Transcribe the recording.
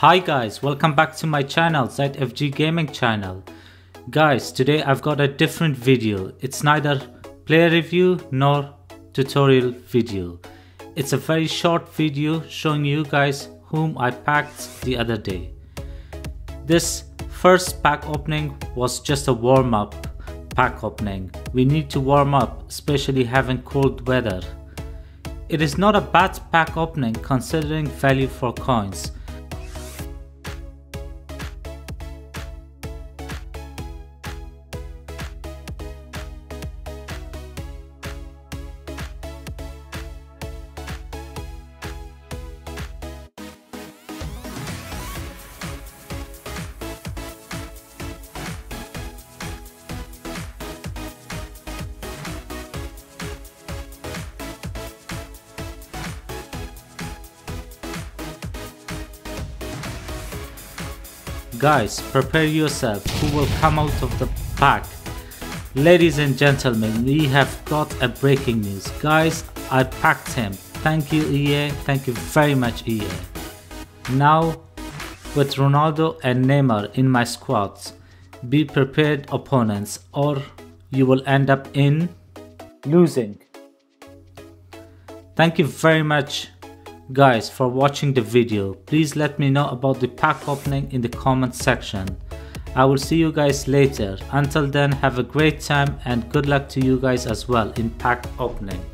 Hi guys, welcome back to my channel, ZFG Gaming channel. Guys, today I've got a different video. It's neither player review nor tutorial video. It's a very short video showing you guys whom I packed the other day. This first pack opening was just a warm up pack opening. We need to warm up, especially having cold weather. It is not a bad pack opening considering value for coins. Guys, prepare yourself who will come out of the pack. Ladies and gentlemen, we have got a breaking news. Guys, I packed him. Thank you EA, thank you very much EA. Now, with Ronaldo and Neymar in my squads, be prepared opponents or you will end up in losing. Thank you very much Guys, for watching the video, please let me know about the pack opening in the comment section. I will see you guys later. Until then, have a great time and good luck to you guys as well in pack opening.